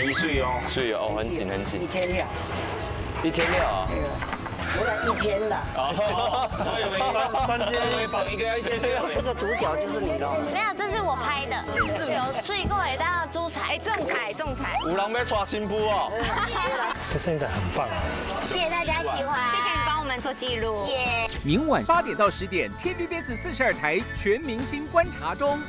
一岁哦，岁哦，很紧很紧一，千六，一千六啊。我要一千的。哦，我以为三三千，我为绑一个要一千六。这个主角就是你喽。没有，这是我拍的是，有睡过也的猪彩，哎，仲裁仲裁，有人要抓新妇哦。是现在很棒啊！谢谢大家喜欢，谢谢你帮我们做记录。耶。明晚八点到十点，TVBS 四十二台全明星观察中。